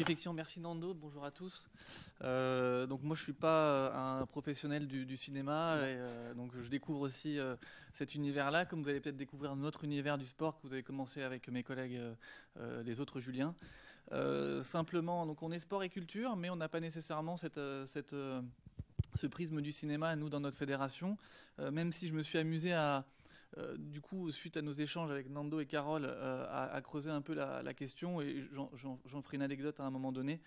effectivement, merci Nando, bonjour à tous. Euh, donc moi je suis pas un professionnel du, cinéma, et, euh, donc je découvre aussi euh, cet univers-là, comme vous allez peut-être découvrir un autre univers du sport que vous avez commencé avec mes collègues, les autres Julien. simplement, donc on est sport et culture, mais on n'a pas nécessairement cette, cette ce prisme du cinéma, nous, dans notre fédération, même si je me suis amusé à, euh, du coup, suite à nos échanges avec Nando et Carole, euh, à, creuser un peu la, question, et j'en ferai une anecdote à un moment donné.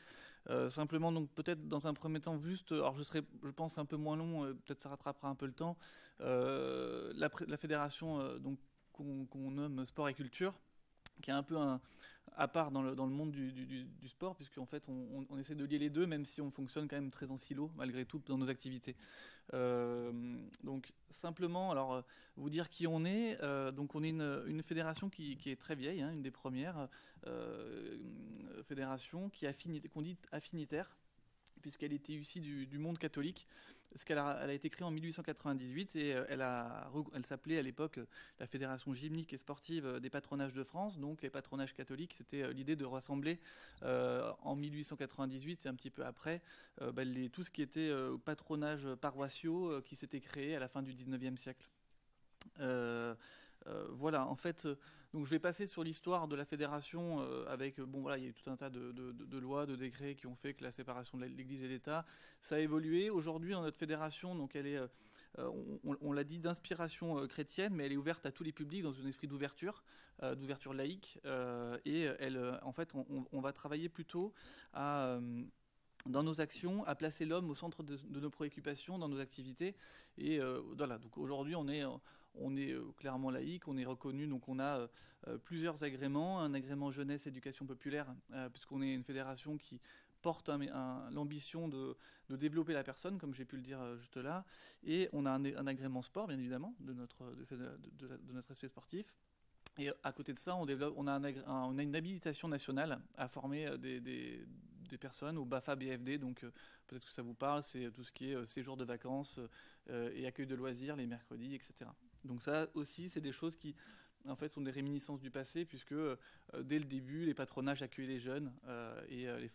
Euh, simplement, donc peut-être dans un premier temps, juste, alors je serai, je pense, un peu moins long, peut-être ça rattrapera un peu le temps. La, la, fédération donc qu'on nomme Sport et Culture, qui est un peu à part dans le, dans le monde du, du, sport, puisqu'en fait on, on, essaie de lier les deux, même si on fonctionne quand même très en silo, malgré tout, dans nos activités. Euh, donc simplement, alors euh, vous dire qui on est. Euh, donc on est une, une fédération qui, qui, est très vieille, hein, une des premières fédérations qu'on dit affinitaire puisqu'elle était issue du, monde catholique parce qu'elle a, elle a, été créée en 1898 et euh, elle, s'appelait à l'époque euh, la Fédération gymnique et sportive euh, des patronages de France. Donc les patronages catholiques, c'était l'idée de rassembler en 1898 et un petit peu après bah, tout ce qui était euh, patronages paroissiaux qui s'étaient créés à la fin du 19e siècle. Voilà, en fait, donc je vais passer sur l'histoire de la fédération avec, bon voilà, il y a eu tout un tas de, lois, de décrets qui ont fait que la séparation de l'Église et l'État, ça a évolué. Aujourd'hui, notre fédération, donc elle est, euh, on, l'a dit, d'inspiration euh, chrétienne, mais elle est ouverte à tous les publics dans un esprit d'ouverture, euh, d'ouverture laïque. et elle, en fait, on, va travailler plutôt dans nos actions, à placer l'homme au centre de, de, nos préoccupations, dans nos activités. Et voilà, donc aujourd'hui, on est on est clairement laïque, on est reconnu, donc on a plusieurs agréments, un agrément jeunesse éducation populaire, puisqu'on est une fédération qui porte l'ambition de, développer la personne, comme j'ai pu le dire euh, juste là, et on a un, agrément sport, bien évidemment, de notre, aspect sportif. Et à côté de ça, on, a, une habilitation nationale à former euh, des, personnes au BAFA BFD, donc euh, peut-être que ça vous parle, c'est tout ce qui est séjour de vacances euh, et accueil de loisirs les mercredis, etc. Donc ça aussi, c'est des choses qui en fait, sont des réminiscences du passé, puisque euh, dès le début, les patronages accueillaient les jeunes euh, et euh, les,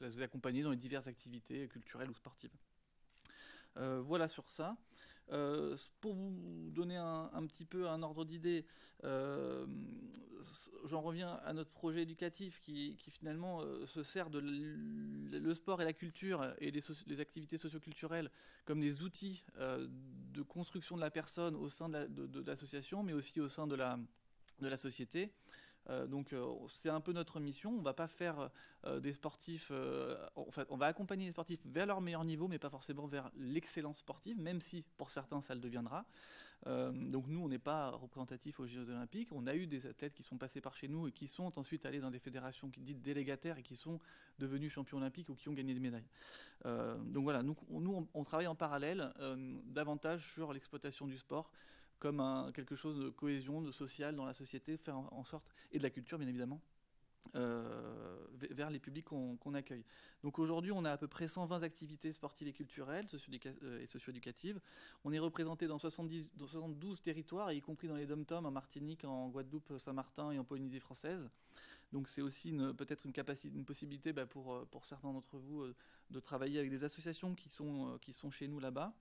les, accompagnaient dans les diverses activités culturelles ou sportives. Voilà sur ça. Euh, pour vous donner un, petit peu un ordre d'idée, euh, j'en reviens à notre projet éducatif qui, finalement euh, se sert de le sport et la culture et les, les activités socioculturelles comme des outils de construction de la personne au sein de l'association, mais aussi au sein de la, de la société. Euh, donc euh, c'est un peu notre mission. On va pas faire euh, des sportifs, en fait, on va accompagner les sportifs vers leur meilleur niveau, mais pas forcément vers l'excellence sportive, même si pour certains ça le deviendra. donc nous, on n'est pas représentatif aux Jeux Olympiques. On a eu des athlètes qui sont passés par chez nous et qui sont ensuite allés dans des fédérations dites délégataires et qui sont devenus champions olympiques ou qui ont gagné des médailles. donc voilà, nous, on, travaille en parallèle davantage sur l'exploitation du sport comme quelque chose de cohésion, de social dans la société, faire en, sorte, et de la culture bien évidemment, euh, vers les publics qu'on qu accueille. Donc aujourd'hui, on a à peu près 120 activités sportives et culturelles euh, et socio-éducatives. On est représenté dans, 70, dans 72 territoires, y compris dans les dom-toms, en Martinique, en Guadeloupe, Saint-Martin et en Polynésie française. Donc c'est aussi peut-être une, une possibilité bah, pour, euh, pour certains d'entre vous de travailler avec des associations qui sont, qui sont chez nous là-bas.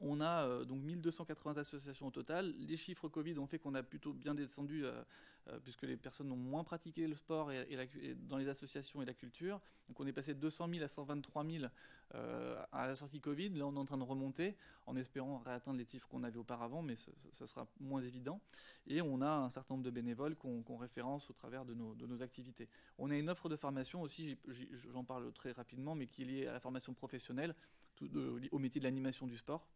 On a euh, donc 1280 associations au total. Les chiffres Covid ont fait qu'on a plutôt bien descendu euh, euh, puisque les personnes ont moins pratiqué le sport et, dans les associations et la culture. Donc on est passé de 200 000 à 123 000 euh, à la sortie Covid. Là on est en train de remonter en espérant réatteindre les chiffres qu'on avait auparavant, mais ça sera moins évident. Et on a un certain nombre de bénévoles qu'on qu référence au travers de nos, activités. On a une offre de formation aussi, j'en parle très rapidement, mais qui est liée à la formation professionnelle, au métier de l'animation du sport.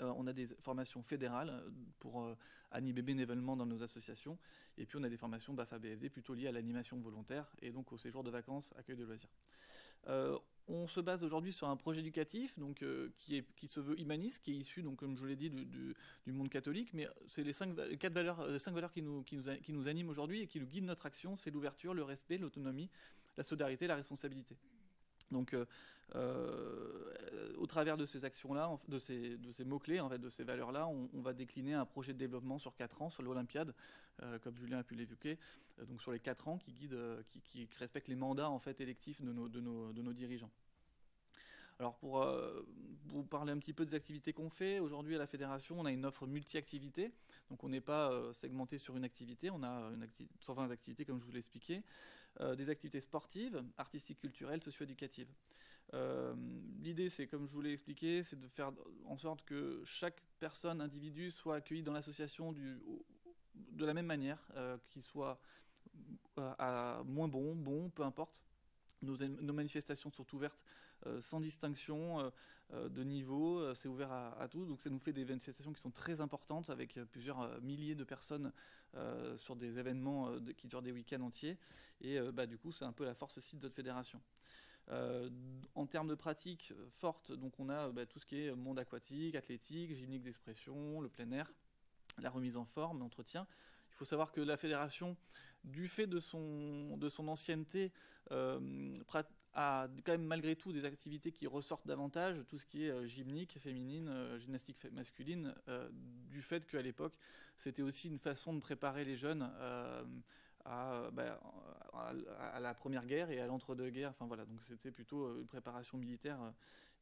Euh, on a des formations fédérales euh, pour euh, animer bénévolement dans nos associations, et puis on a des formations BAFA-BFD plutôt liées à l'animation volontaire et donc au séjour de vacances, accueil de loisirs. Euh, on se base aujourd'hui sur un projet éducatif qui, se veut humaniste, qui est issu, comme je l'ai dit, du, monde catholique, mais c'est les cinq, valeurs, qui nous animent aujourd'hui et qui nous guident notre action, c'est l'ouverture, le respect, l'autonomie, la solidarité, la responsabilité. Donc, au travers de ces actions-là, de ces, mots-clés, en fait, de ces valeurs-là, on, va décliner un projet de développement sur 4 ans sur l'Olympiade, comme Julien a pu l'évoquer, donc sur les 4 ans qui guide, qui, qui, respecte les mandats en fait électifs de nos dirigeants. Alors pour euh, vous parler un petit peu des activités qu'on fait, aujourd'hui à la fédération on a une offre multi-activités, donc on n'est pas euh, segmenté sur une activité, on a une 120 activités comme je vous l'ai expliqué, euh, des activités sportives, artistiques, culturelles, socio-éducatives. L'idée c'est comme je vous l'ai expliqué, c'est de faire en sorte que chaque personne, individu soit accueilli dans l'association de la même manière, qu'il soit à moins bon, bon, peu importe. Nos manifestations sont ouvertes euh, sans distinction euh, euh, de niveau, c'est ouvert à, tous, donc ça nous fait des manifestations qui sont très importantes avec plusieurs milliers de personnes sur des événements qui durent des week-ends entiers, et bah, du coup c'est un peu la force aussi de notre fédération. en termes de pratiques fortes, donc on a bah, tout ce qui est monde aquatique, athlétique, gymnique d'expression, le plein air, la remise en forme, l'entretien. Il faut savoir que la fédération, du fait de son, de son ancienneté, a quand même malgré tout des activités qui ressortent davantage, tout ce qui est euh, gymnique féminine, euh, gymnastique masculine, euh, du fait qu'à l'époque, c'était aussi une façon de préparer les jeunes bah, à, la première guerre et à l'entre-deux-guerres. Enfin voilà, donc c'était plutôt une préparation militaire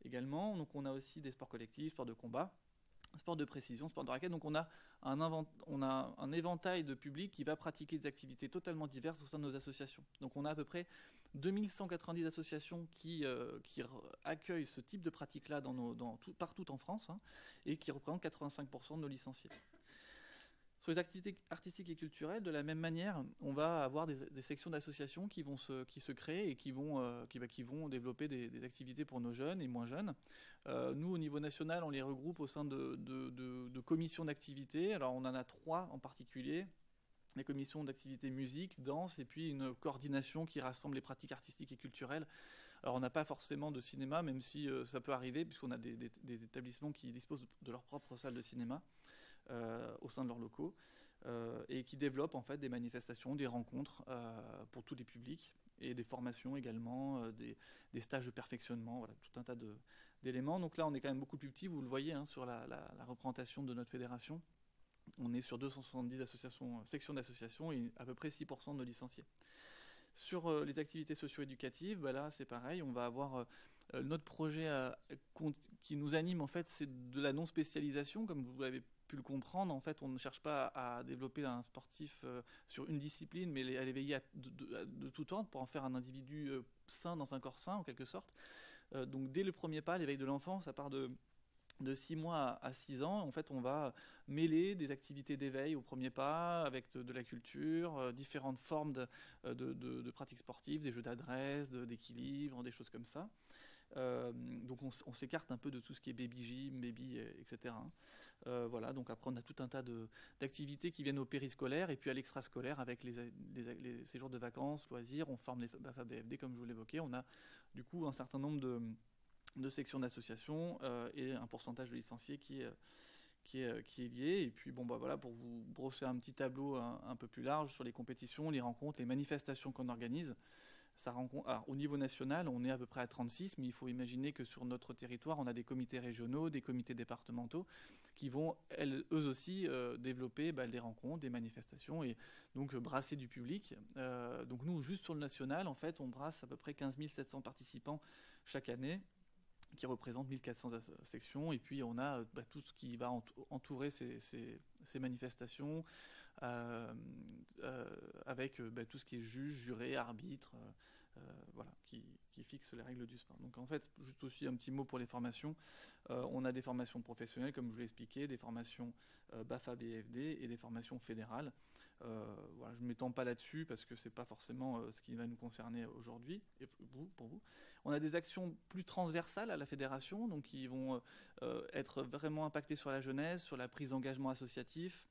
également. Donc on a aussi des sports collectifs, sports de combat sport de précision, sport de raquette. Donc on a, un on a un éventail de public qui va pratiquer des activités totalement diverses au sein de nos associations. Donc on a à peu près 2190 associations qui, euh, qui accueillent ce type de pratique-là dans dans partout en France hein, et qui représentent 85% de nos licenciés. Sur les activités artistiques et culturelles, de la même manière, on va avoir des, sections d'associations qui vont se, créer et qui vont, euh, bah, développer des, activités pour nos jeunes et moins jeunes. Euh, nous, au niveau national, on les regroupe au sein de, commissions d'activités. Alors, on en a trois en particulier les commissions d'activité musique, danse, et puis une coordination qui rassemble les pratiques artistiques et culturelles. Alors on n'a pas forcément de cinéma, même si euh, ça peut arriver, puisqu'on a des, établissements qui disposent de leur propre salle de cinéma au sein de leurs locaux, euh, et qui développent en fait des manifestations, des rencontres pour tous les publics, et des formations également, des, stages de perfectionnement, tout un tas d'éléments. Donc là on est quand même beaucoup plus petit, vous le voyez hein, sur la représentation de notre fédération on est sur 270 associations, euh, sections d'associations et à peu près 6% de nos licenciés. Sur euh, les activités socio-éducatives, bah là c'est pareil, on va avoir euh, notre projet qui nous anime en fait, c'est de la non-spécialisation, comme vous l'avez pu le comprendre. En fait, on ne cherche pas à, développer un sportif sur une discipline, mais à l'éveiller de, de, tout ordre pour en faire un individu sain dans un corps sain en quelque sorte. donc dès le premier pas, l'éveil de l'enfant, ça part de de 6 mois à 6 ans, en fait, on va mêler des activités d'éveil au premier pas avec de, la culture, euh, différentes formes euh, de, pratiques sportives, des jeux d'adresse, d'équilibre, des choses comme ça. Euh, donc on, s'écarte un peu de tout ce qui est baby gym, baby, etc. Hein. voilà, donc après on a tout un tas d'activités qui viennent au périscolaire et puis à l'extrascolaire avec les, séjours de vacances, loisirs, on forme les BAFA BFD comme je vous l'évoquais. On a du coup un certain nombre de de sections d'associations euh, et un pourcentage de licenciés qui, euh, qui est lié. Et puis, bon, bah, voilà, pour vous brosser un petit tableau un, peu plus large sur les compétitions, les rencontres, les manifestations qu'on organise. Au niveau national, on est à peu près à 36, mais il faut imaginer que sur notre territoire, on a des comités régionaux, des comités départementaux qui vont, eux aussi, euh, développer bah, des rencontres, des manifestations et donc brasser du public. donc nous, juste sur le national, en fait, on brasse à peu près 15 700 participants chaque année qui représente 1400 sections. Et puis on a bah, tout ce qui va entourer ces, manifestations, euh, euh, avec euh, bah, tout ce qui est juge, juré, arbitre, voilà, qui, fixe les règles du sport. Donc en fait, juste aussi un petit mot pour les formations. on a des formations professionnelles, comme je vous l'ai expliqué, des formations BAFA, BFD et des formations fédérales. Euh, voilà, je ne m'étends pas là-dessus parce que ce n'est pas forcément euh, ce qui va nous concerner aujourd'hui, et pour vous. On a des actions plus transversales à la fédération, donc qui vont euh, être vraiment impactées sur la jeunesse, sur la prise d'engagement associatif,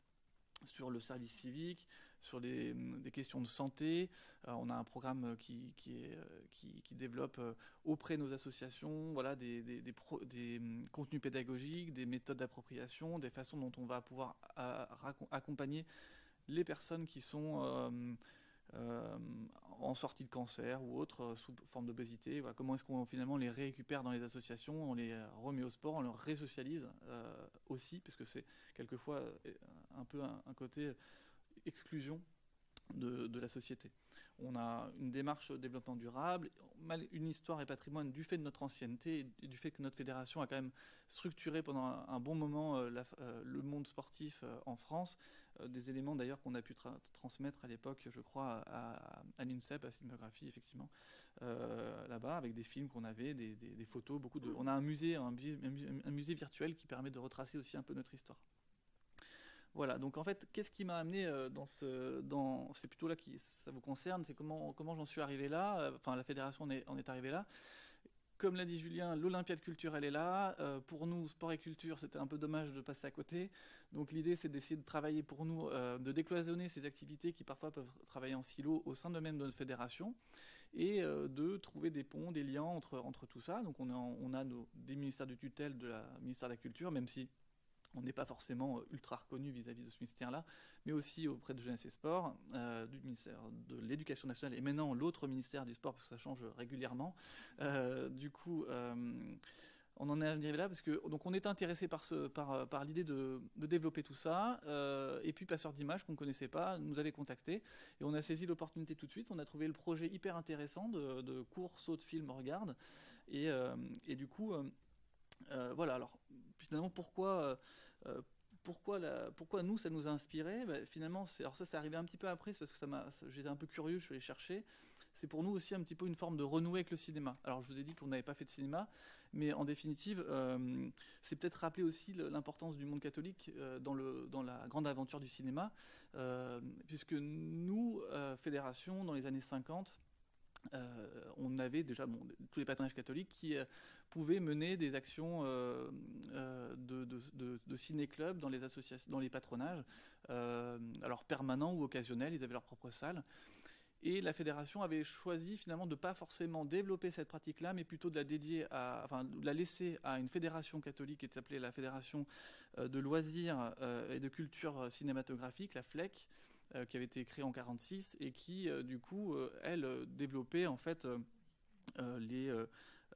sur le service civique, sur des questions de santé. on a un programme qui, qui, développe auprès de nos associations des, des, contenus pédagogiques, des méthodes d'appropriation, des façons dont on va pouvoir accompagner les personnes qui sont euh, en sortie de cancer ou autre, sous forme d'obésité. comment est-ce qu'on finalement les récupère dans les associations, on les remet au sport, on les résocialise aussi, parce que c'est quelquefois un peu un, côté exclusion de, la société. On a une démarche développement durable, une histoire et patrimoine du fait de notre ancienneté et du fait que notre fédération a quand même structuré pendant un, bon moment euh, euh, le monde sportif euh, en France. des éléments d'ailleurs qu'on a pu transmettre à l'époque, je crois, à, l'INSEP, à Cinématographie, effectivement, là-bas, avec des films qu'on avait, des, photos, beaucoup de. On a un musée virtuel qui permet de retracer aussi un peu notre histoire. Voilà, donc en fait, qu'est-ce qui m'a amené euh, dans ce. Dans, c'est plutôt là qui ça vous concerne, c'est comment, comment j'en suis arrivé là. Euh, enfin, la fédération en est, en arrivée là. Comme l'a dit Julien, l'Olympiade culturelle est là. Euh, pour nous, sport et culture, c'était un peu dommage de passer à côté. Donc l'idée, c'est d'essayer de travailler pour nous, de décloisonner ces activités qui parfois peuvent travailler en silo au sein de même de notre fédération et de trouver des ponts, des liens entre, entre tout ça. Donc on a, on a nos, des ministères de tutelle de la ministère de la Culture, même si on n'est pas forcément euh, ultra reconnu vis-à-vis de ce ministère-là, mais aussi auprès de Jeunesse et Sport, euh, du ministère de l'Éducation nationale et maintenant l'autre ministère du Sport, parce que ça change régulièrement. Euh, du coup, on en est arrivé là parce que donc on est intéressé par, l'idée de, développer tout ça. et puis Passeur d'images qu'on ne connaissait pas nous avait contacté et on a saisi l'opportunité tout de suite. On a trouvé le projet hyper intéressant de, de cours, saut de film, regarde. Et, et du coup, voilà. Alors finalement, pourquoi, euh, euh, pourquoi, nous, ça nous a inspiré? Bah, Finalement, alors ça, c'est arrivé un petit peu après, parce que ça j'étais un peu curieux, je suis allé chercher. C'est pour nous aussi un petit peu une forme de renouer avec le cinéma. Alors, je vous ai dit qu'on n'avait pas fait de cinéma, mais en définitive, euh, c'est peut-être rappeler aussi l'importance du monde catholique dans, le, dans la grande aventure du cinéma, puisque nous, fédération, dans les années 50, on avait déjà tous les patronages catholiques qui pouvaient mener des actions euh, euh, de, ciné-club dans les associations, dans les patronages, euh, alors permanents ou occasionnels, ils avaient leur propre salle. Et la fédération avait choisi finalement de ne pas forcément développer cette pratique-là, mais plutôt de la dédier à, enfin, de la laisser à une fédération catholique qui s'appelait la Fédération de loisirs et de culture cinématographique, la FLEC, qui avait été créée en 1946 et qui, du coup, elle développait en fait les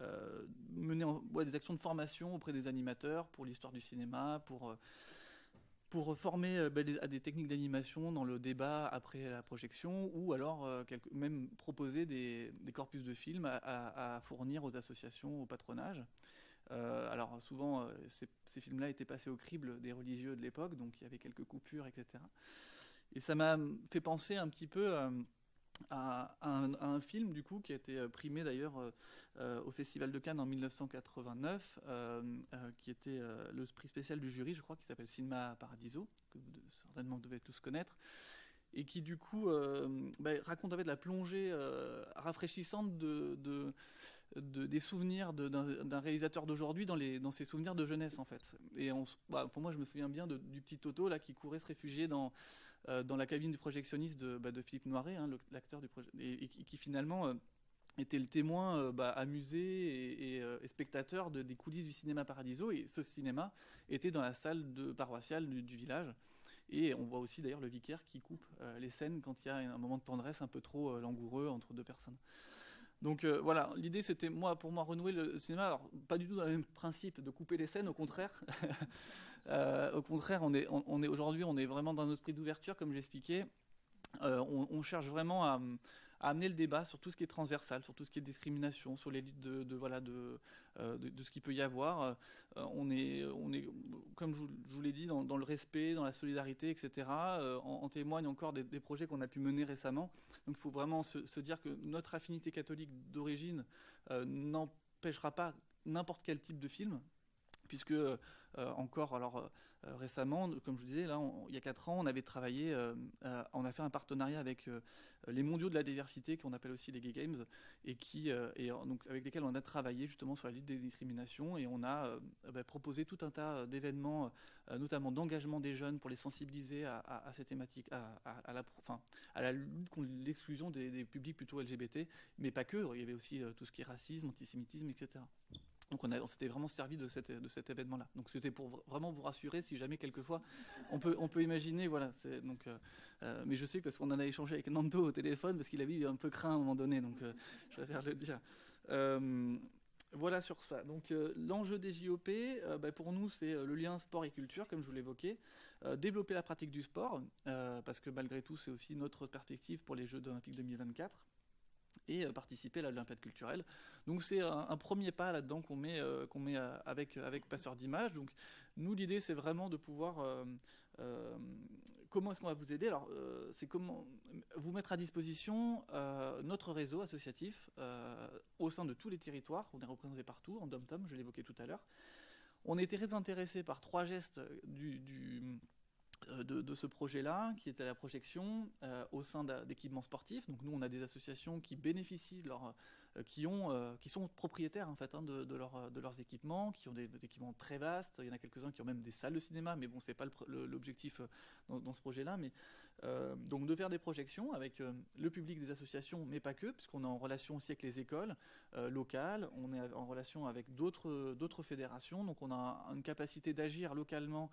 euh, mener des actions de formation auprès des animateurs pour l'histoire du cinéma, pour euh, pour former euh, ben, à des techniques d'animation dans le débat après la projection, ou alors même proposer des, corpus de films à, fournir aux associations, au patronage. alors souvent, ces, films-là étaient passés au crible des religieux de l'époque, donc il y avait quelques coupures, etc. Et ça m'a fait penser un petit peu à, un, film du coup qui a été primé d'ailleurs euh, au Festival de Cannes en 1989, euh, euh, qui était le prix spécial du jury, je crois, qui s'appelle Cinema Paradiso, que vous certainement devez tous connaître et qui du coup bah, raconte fait la plongée rafraîchissante de, des souvenirs d'un réalisateur d'aujourd'hui dans, ses souvenirs de jeunesse en fait. Et bah, pour moi je me souviens bien du petit Toto là qui courait se réfugier dans, dans la cabine du projectionniste de, bah, Philippe Noiret, hein, l'acteur du projet, et, qui finalement était le témoin euh, bah, amusé euh, et, spectateur de, des coulisses du cinéma Paradiso. Et ce cinéma était dans la salle paroissiale du, village. Et on voit aussi d'ailleurs le vicaire qui coupe euh, les scènes quand il y a un moment de tendresse un peu trop langoureux entre deux personnes. Donc voilà, l'idée c'était moi pour moi renouer le cinéma. Alors pas du tout dans le même principe de couper les scènes, au contraire. au contraire, on est, aujourd'hui, on est vraiment dans un esprit d'ouverture, comme j'expliquais. On, on, cherche vraiment à, à amener le débat sur tout ce qui est transversal, sur tout ce qui est discrimination, sur l'élite de, voilà de, euh, de, ce qu'il peut y avoir. Euh, on est on est comme je vous, l'ai dit dans, le respect, dans la solidarité, etc. Euh, en, témoignent encore des, projets qu'on a pu mener récemment. Donc il faut vraiment se, se dire que notre affinité catholique d'origine n'empêchera pas n'importe quel type de film, puisque encore alors euh, récemment, comme je vous disais, là, il y a 4 ans, on avait travaillé, euh, euh, on a fait un partenariat avec les mondiaux de la diversité, qu'on appelle aussi les Gay Games, et, qui, donc, avec lesquels on a travaillé justement sur la lutte des discriminations, et on a bah, proposé tout un tas d'événements, notamment d'engagement des jeunes pour les sensibiliser à, ces thématiques, à, la, lutte contre l'exclusion des, publics plutôt LGBT, mais pas que, il y avait aussi tout ce qui est racisme, antisémitisme, etc. Donc on, on s'était vraiment servi de, de cet événement-là. Donc c'était pour vraiment vous rassurer si jamais quelquefois on peut, on peut imaginer, voilà. Donc, euh, euh, mais je sais parce qu'on en a échangé avec Nando au téléphone parce qu'il avait un peu craint à un moment donné, donc euh, je préfère le dire. voilà sur ça. Donc l'enjeu des JOP, bah, pour nous, c'est le lien sport et culture, comme je vous l'évoquais. développer la pratique du sport, parce que malgré tout, c'est aussi notre perspective pour les Jeux olympiques 2024 et euh, participer à l'Olympiade culturelle. Donc c'est un, premier pas là-dedans qu'on met, euh, qu'on met euh, avec, avec Passeur d'Images. Donc nous, l'idée, c'est vraiment de pouvoir... comment est-ce qu'on va vous aider? Alors, c'est comment vous mettre à disposition notre réseau associatif au sein de tous les territoires. On est représenté partout, en dom-tom, je l'évoquais tout à l'heure. On était très intéressé par trois gestes du, du euh, de, ce projet-là, qui était la projection euh, au sein d'équipements sportifs. Donc nous, on a des associations qui bénéficient, leur, euh, qui, ont, qui sont propriétaires en fait hein, de, de, de, leurs équipements, qui ont des, équipements très vastes. Il y en a quelques-uns qui ont même des salles de cinéma, mais bon, c'est pas l'objectif dans, ce projet-là. Mais donc de faire des projections avec le public des associations, mais pas que, puisqu'on est en relation aussi avec les écoles locales, on est en relation avec d'autres fédérations, donc on a une capacité d'agir localement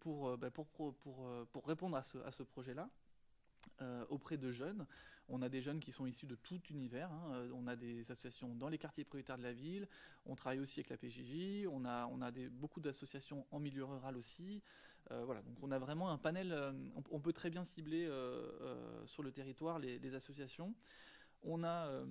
pour, euh, bah, pour, pour, euh, pour, répondre à ce, à ce projet-là. auprès de jeunes. On a des jeunes qui sont issus de tout univers. Hein. On a des associations dans les quartiers prioritaires de la ville. On travaille aussi avec la PJJ. On a, on a des, beaucoup d'associations en milieu rural aussi. voilà, donc on a vraiment un panel. On, peut très bien cibler sur le territoire les associations. On a euh,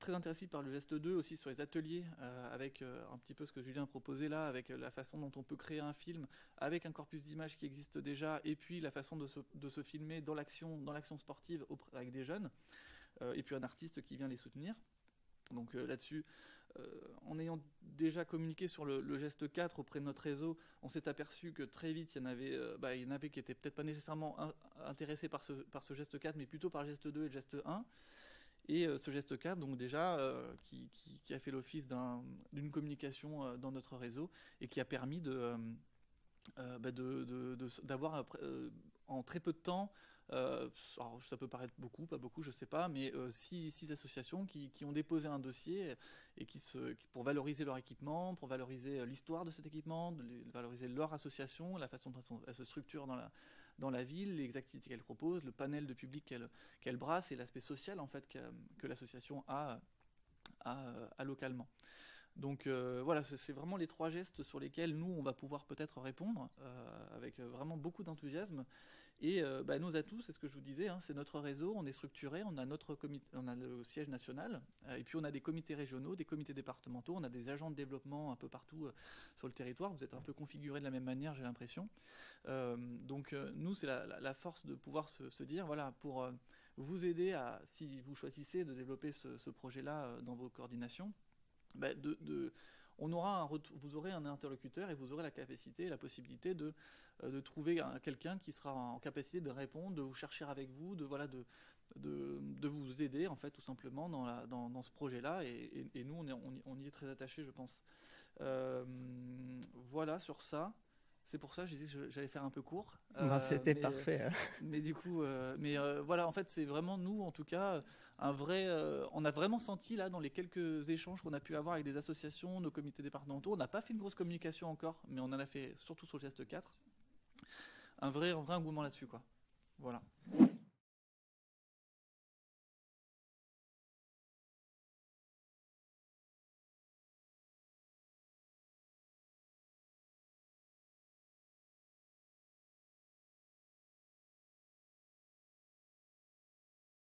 très intéressé par le geste 2 aussi sur les ateliers, euh, avec euh, un petit peu ce que Julien proposait là, avec la façon dont on peut créer un film avec un corpus d'images qui existe déjà, et puis la façon de se, filmer dans l'action, dans l'action sportive avec des jeunes, et puis un artiste qui vient les soutenir. Donc là-dessus, en ayant déjà communiqué sur le, geste 4 auprès de notre réseau, on s'est aperçu que très vite, il y en avait, bah, qui n'étaient peut-être pas nécessairement intéressés par ce, par ce geste 4, mais plutôt par le geste 2 et le geste 1. Et euh, ce geste 4, donc déjà, euh, qui, a fait l'office d'une communication euh, dans notre réseau et qui a permis d'avoir en très peu de temps, ça peut paraître beaucoup, pas beaucoup, je sais pas, mais six, six, associations qui, ont déposé un dossier et qui se, pour valoriser leur équipement, pour valoriser l'histoire de cet équipement, de valoriser leur association, la façon dont elle se structure dans la, dans la ville, les qu'elle propose, le panel de public qu'elle brasse et l'aspect social en fait que, l'association a, a, localement. Donc euh, voilà, c'est vraiment les trois gestes sur lesquels nous, on va pouvoir peut-être répondre euh, avec vraiment beaucoup d'enthousiasme et euh, bah, nos atouts, c'est ce que je vous disais, hein, c'est notre réseau, on est structuré, on a notre on a le siège national, euh, et puis on a des comités régionaux, des comités départementaux, on a des agents de développement un peu partout euh, sur le territoire. Vous êtes un peu configurés de la même manière, j'ai l'impression. donc nous, c'est la, force de pouvoir se, dire, voilà, pour vous aider à, si vous choisissez de développer ce, projet-là dans vos coordinations, bah, de on aura vous aurez un interlocuteur et vous aurez la capacité, la possibilité de, euh, de trouver quelqu'un qui sera en capacité de répondre, de vous chercher avec vous, de voilà, de, de, vous aider en fait tout simplement dans, dans, ce projet-là. Et, nous, on, est, on, y est très attachés, je pense. Euh, voilà sur ça. C'est pour ça que je disais que j'allais faire un peu court. Bah, euh, C'était parfait. Hein. Mais du coup, euh, mais euh, voilà, en fait, c'est vraiment nous, en tout cas, un vrai. on a vraiment senti là, dans les quelques échanges qu'on a pu avoir avec des associations, nos comités départementaux, on n'a pas fait une grosse communication encore, mais on en a fait surtout sur le geste 4. Un vrai, un vrai engouement là-dessus, quoi. Voilà.